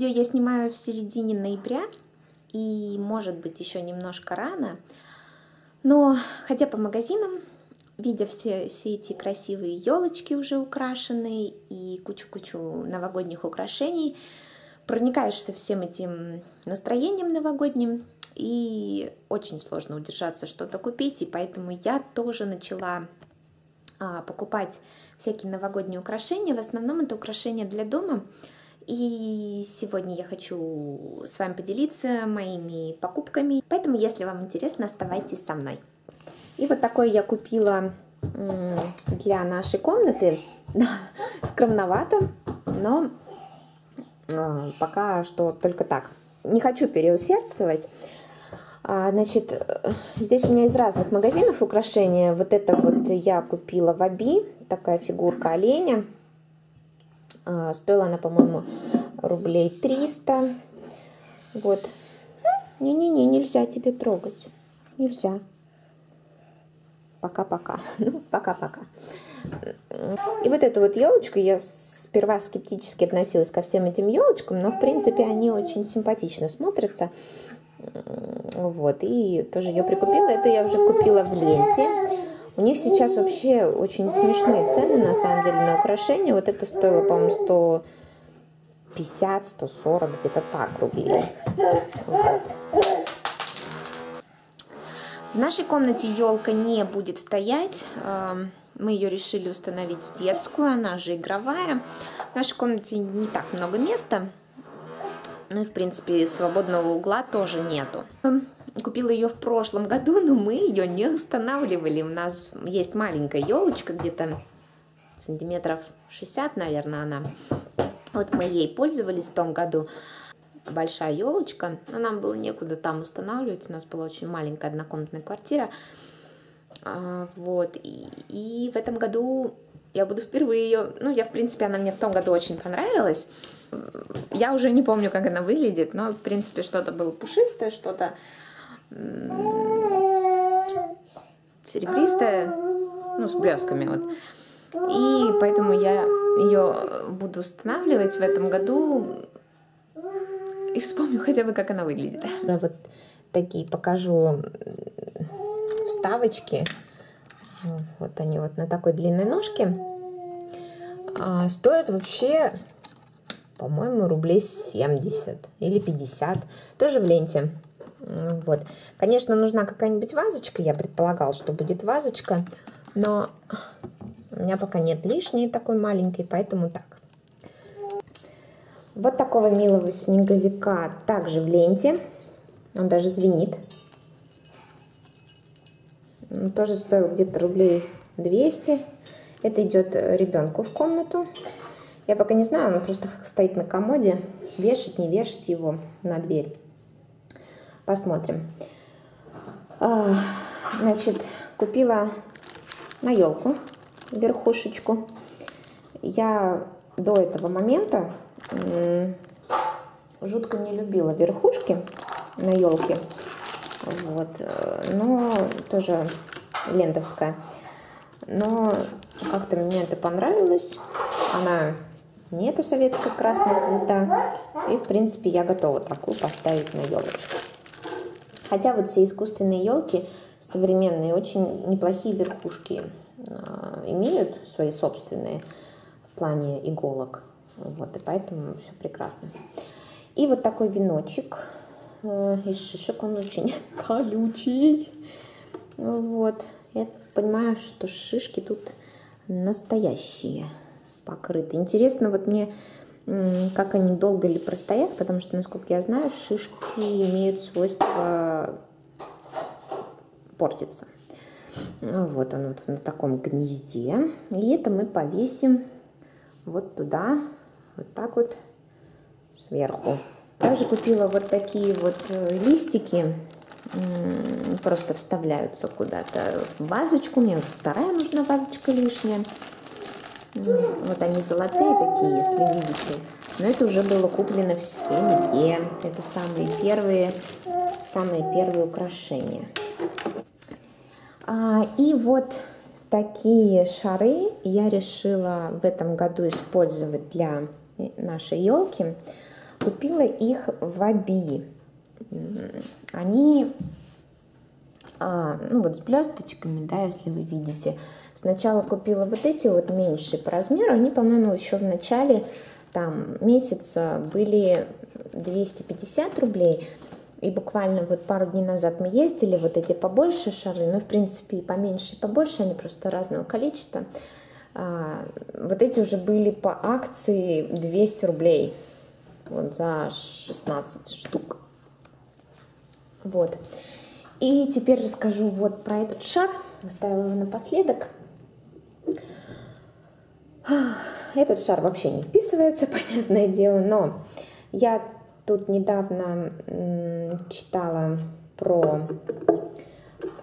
видео я снимаю в середине ноября, и может быть еще немножко рано, но ходя по магазинам, видя все, все эти красивые елочки уже украшенные и кучу-кучу новогодних украшений, проникаешься всем этим настроением новогодним, и очень сложно удержаться что-то купить, и поэтому я тоже начала а, покупать всякие новогодние украшения. В основном это украшения для дома. И сегодня я хочу с вами поделиться моими покупками. Поэтому, если вам интересно, оставайтесь со мной. И вот такой я купила для нашей комнаты. Скромновато, но а, пока что только так. Не хочу переусердствовать. А, значит, здесь у меня из разных магазинов украшения. Вот это вот я купила в Аби, такая фигурка оленя. А, стоила она, по-моему, рублей 300. Вот. Не-не-не, нельзя тебе трогать. Нельзя. Пока-пока. Ну, пока-пока. И вот эту вот елочку я сперва скептически относилась ко всем этим елочкам, но в принципе они очень симпатично смотрятся. Вот, и тоже ее прикупила. Это я уже купила в ленте. У них сейчас вообще очень смешные цены, на самом деле, на украшения. Вот это стоило, по-моему, 150, 140, где-то так рублей. Вот. В нашей комнате елка не будет стоять. Эм, мы ее решили установить детскую, она же игровая. В нашей комнате не так много места, ну и, в принципе, свободного угла тоже нету. Купила ее в прошлом году, но мы ее не устанавливали. У нас есть маленькая елочка, где-то сантиметров 60, наверное, она. Вот мы ей пользовались в том году. Большая елочка, но нам было некуда там устанавливать. У нас была очень маленькая однокомнатная квартира. А, вот. И, и в этом году я буду впервые ее... Ну, я, в принципе, она мне в том году очень понравилась. Я уже не помню, как она выглядит, но, в принципе, что-то было пушистое, что-то серебристое, ну, с блесками вот. И поэтому я ее буду устанавливать в этом году и вспомню хотя бы, как она выглядит. Да, вот такие покажу вставочки. Вот они вот на такой длинной ножке. А, стоят вообще по-моему, рублей 70 или 50, тоже в ленте. Вот. Конечно, нужна какая-нибудь вазочка, я предполагал, что будет вазочка, но у меня пока нет лишней такой маленькой, поэтому так. Вот такого милого снеговика также в ленте, он даже звенит. Тоже стоил где-то рублей 200. Это идет ребенку в комнату. Я пока не знаю, он просто стоит на комоде. Вешать, не вешать его на дверь. Посмотрим. А, значит, купила на елку верхушечку. Я до этого момента жутко не любила верхушки на елке. Вот. Но тоже лентовская. Но как-то мне это понравилось. Она не это советская красная звезда. И, в принципе, я готова такую поставить на елочку. Хотя вот все искусственные елки современные очень неплохие верхушки э, имеют свои собственные в плане иголок. Вот, и поэтому все прекрасно. И вот такой веночек э, из шишек, он очень колючий. Вот, я понимаю, что шишки тут настоящие покрыты. Интересно вот мне, как они долго ли простоят, потому что, насколько я знаю, шишки имеют свойство портиться. Вот он вот на таком гнезде. И это мы повесим вот туда, вот так вот сверху. Также купила вот такие вот э, листики, просто вставляются куда-то в вазочку. Мне уже вторая нужна вазочка лишняя. Вот они золотые такие, если видите. Но это уже было куплено в семье. Это самые первые, самые первые украшения. А, и вот такие шары я решила в этом году использовать для нашей елки. Купила их в Аби. Они, ну вот с блесточками, да, если вы видите. Сначала купила вот эти вот меньшие по размеру. Они, по-моему, еще в начале там месяца были 250 рублей. И буквально вот пару дней назад мы ездили, вот эти побольше шары, ну, в принципе, и поменьше, и побольше, они просто разного количества. А, вот эти уже были по акции 200 рублей, вот за 16 штук. Вот. И теперь расскажу вот про этот шар, оставила его напоследок. Этот шар вообще не вписывается, понятное дело, но я тут недавно читала про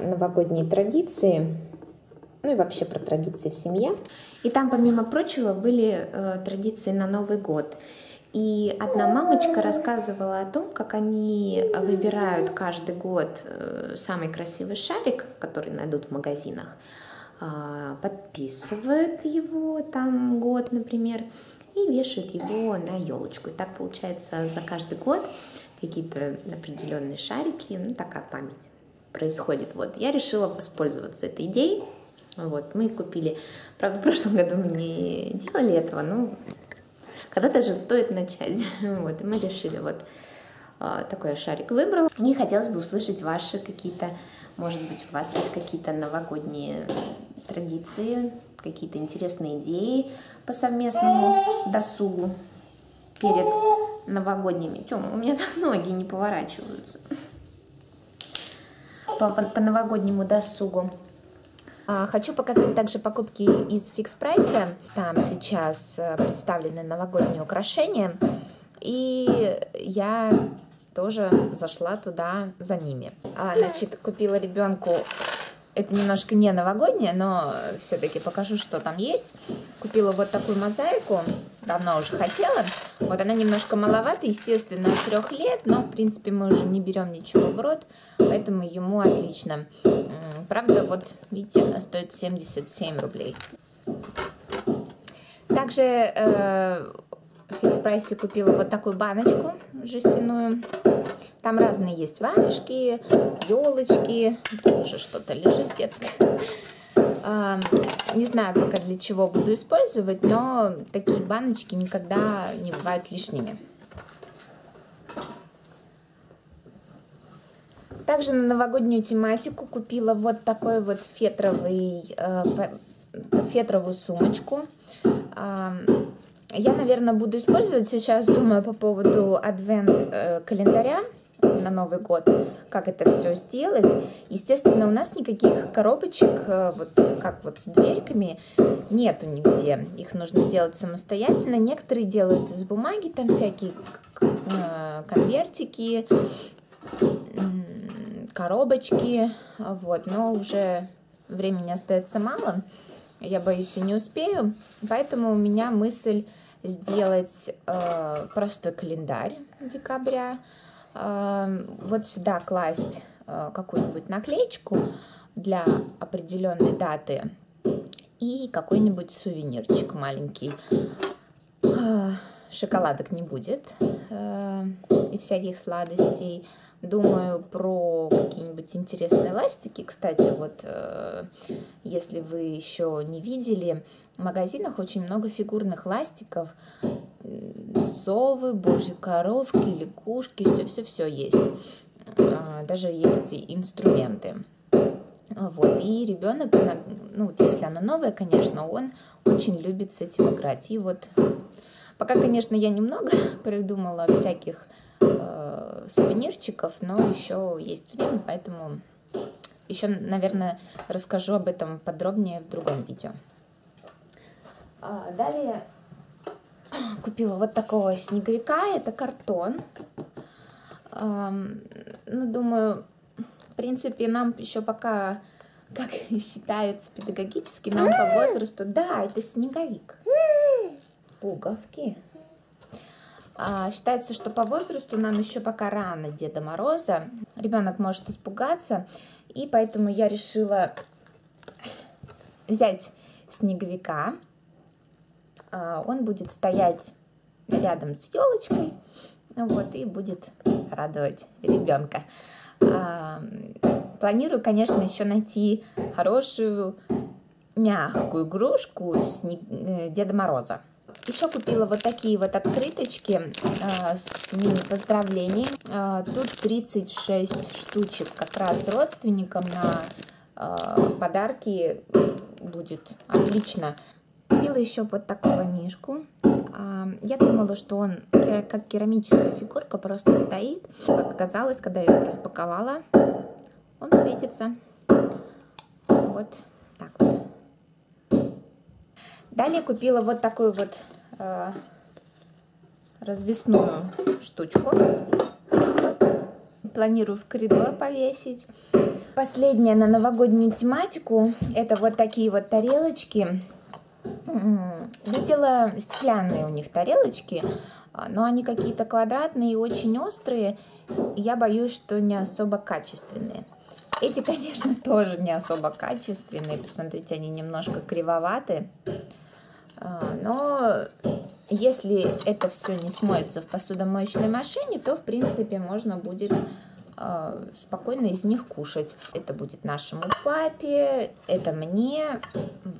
новогодние традиции, ну и вообще про традиции в семье. И там, помимо прочего, были э, традиции на Новый год. И одна мамочка рассказывала о том, как они выбирают каждый год э, самый красивый шарик, который найдут в магазинах, э, подписывают его там год, например, и вешают его на елочку. И так получается за каждый год какие-то определенные шарики, ну такая память происходит. Вот я решила воспользоваться этой идеей. Вот мы купили, правда в прошлом году мы не делали этого, но когда-то же стоит начать. Вот и мы решили вот а, такой шарик выбрал. И хотелось бы услышать ваши какие-то, может быть, у вас есть какие-то новогодние традиции, какие-то интересные идеи по совместному досугу перед новогодними. Тёма, у меня так ноги не поворачиваются. По, по, по новогоднему досугу. А, хочу показать также покупки из фикс прайса. Там сейчас э, представлены новогодние украшения. И я тоже зашла туда за ними. А, значит, купила ребенку это немножко не новогоднее, но все-таки покажу, что там есть. Купила вот такую мозаику, давно уже хотела. Вот она немножко маловата, естественно, от трех лет, но, в принципе, мы уже не берем ничего в рот, поэтому ему отлично. Правда, вот, видите, она стоит 77 рублей. Также э, в фикс прайсе купила вот такую баночку жестяную там разные есть варежки, елочки, тут уже что-то лежит детское. Не знаю пока для чего буду использовать, но такие баночки никогда не бывают лишними. Также на новогоднюю тематику купила вот такой вот фетровый, э, фетровую сумочку. Я, наверное, буду использовать сейчас, думаю, по поводу адвент-календаря. На Новый год, как это все сделать. Естественно, у нас никаких коробочек, э, вот как вот с дверьками, нету нигде. Их нужно делать самостоятельно. Некоторые делают из бумаги, там всякие э, конвертики, коробочки, вот, но уже времени остается мало. Я боюсь, я не успею, поэтому у меня мысль сделать э, простой календарь декабря, вот сюда класть э, какую-нибудь наклеечку для определенной даты и какой-нибудь сувенирчик маленький. А, шоколадок не будет э, и всяких сладостей. Думаю про какие-нибудь интересные ластики. Кстати, вот э, если вы еще не видели, в магазинах очень много фигурных ластиков совы, божьи коровки, лягушки, все-все-все есть. А, даже есть инструменты. Вот, и ребенок, ну вот если она новая, конечно, он очень любит с этим играть. И вот, пока, конечно, я немного придумала всяких э, сувенирчиков, но еще есть время, поэтому еще, наверное, расскажу об этом подробнее в другом видео. А, далее купила вот такого снеговика, это картон. Ну, думаю, в принципе, нам еще пока, как считается педагогически, нам по возрасту, да, это снеговик. Пуговки. А, считается, что по возрасту нам еще пока рано Деда Мороза. Ребенок может испугаться, и поэтому я решила взять снеговика, он будет стоять рядом с елочкой, вот, и будет радовать ребенка. А, планирую, конечно, еще найти хорошую мягкую игрушку с э, Деда Мороза. Еще купила вот такие вот открыточки э, с мини-поздравлением. Э, тут 36 штучек как раз родственникам на подарки будет отлично. Купила еще вот такого мишку. Э, я думала, что он как керамическая фигурка просто стоит. Как оказалось, когда я его распаковала, он светится. Вот так вот. Далее купила вот такую вот э, развесную штучку. Планирую в коридор повесить. Последняя на новогоднюю тематику. Это вот такие вот тарелочки. Видела стеклянные у них тарелочки, но они какие-то квадратные и очень острые. И я боюсь, что не особо качественные. Эти, конечно, тоже не особо качественные. Посмотрите, они немножко кривоваты. А, но если это все не смоется в посудомоечной машине, то, в принципе, можно будет а, спокойно из них кушать. Это будет нашему папе, это мне,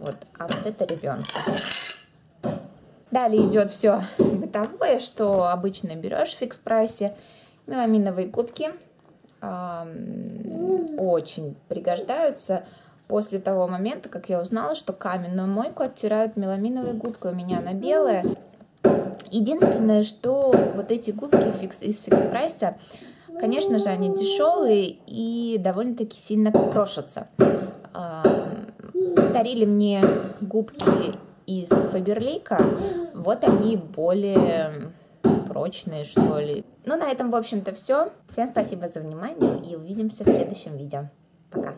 вот, а вот это ребенку. Далее идет все бытовое, что обычно берешь в фикс-прайсе. Меламиновые губки очень пригождаются после того момента, как я узнала, что каменную мойку оттирают меламиновой губкой. У меня она белая. Единственное, что вот эти губки фикс, из фикс-прайса, конечно же, они дешевые и довольно-таки сильно крошатся. Дарили мне губки из Фаберлейка, вот они более прочные, что ли. Ну, на этом, в общем-то, все. Всем спасибо за внимание и увидимся в следующем видео. Пока.